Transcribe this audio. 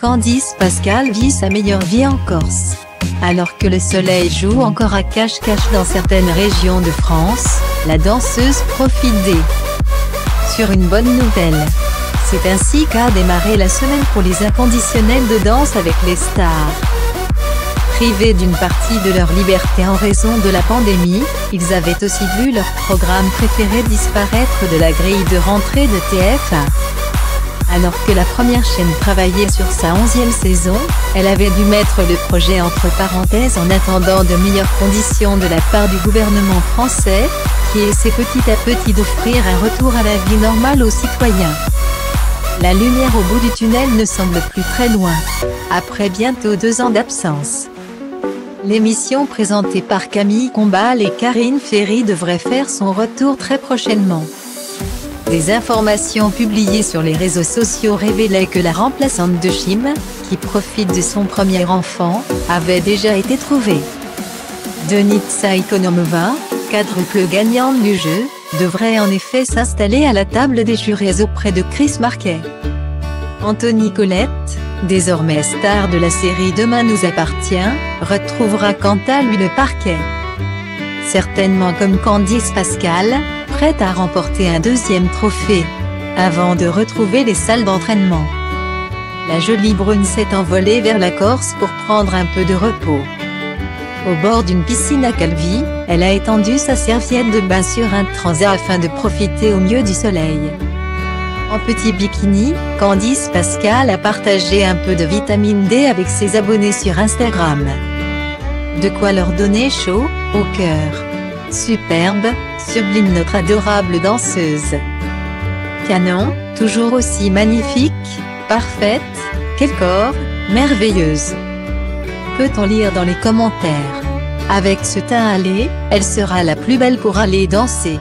Candice Pascal vit sa meilleure vie en Corse. Alors que le soleil joue encore à cache-cache dans certaines régions de France, la danseuse profite des sur une bonne nouvelle. C'est ainsi qu'a démarré la semaine pour les inconditionnels de danse avec les stars. Privés d'une partie de leur liberté en raison de la pandémie, ils avaient aussi vu leur programme préféré disparaître de la grille de rentrée de TF1. Alors que la première chaîne travaillait sur sa onzième saison, elle avait dû mettre le projet entre parenthèses en attendant de meilleures conditions de la part du gouvernement français, qui essaie petit à petit d'offrir un retour à la vie normale aux citoyens. La lumière au bout du tunnel ne semble plus très loin. Après bientôt deux ans d'absence. L'émission présentée par Camille Combal et Karine Ferry devrait faire son retour très prochainement. Des informations publiées sur les réseaux sociaux révélaient que la remplaçante de Chim, qui profite de son premier enfant, avait déjà été trouvée. Denitsa Ikonomova, quadruple gagnante du jeu, devrait en effet s'installer à la table des jurés auprès de Chris Marquet. Anthony Colette, désormais star de la série Demain nous appartient, retrouvera quant à lui le parquet. Certainement comme Candice Pascal, prête à remporter un deuxième trophée, avant de retrouver les salles d'entraînement. La jolie brune s'est envolée vers la Corse pour prendre un peu de repos. Au bord d'une piscine à Calvi, elle a étendu sa serviette de bain sur un transat afin de profiter au mieux du soleil. En petit bikini, Candice Pascal a partagé un peu de vitamine D avec ses abonnés sur Instagram. De quoi leur donner chaud, au cœur. Superbe, sublime notre adorable danseuse. Canon, toujours aussi magnifique, parfaite, quel corps, merveilleuse. Peut-on lire dans les commentaires? Avec ce teint allé, elle sera la plus belle pour aller danser.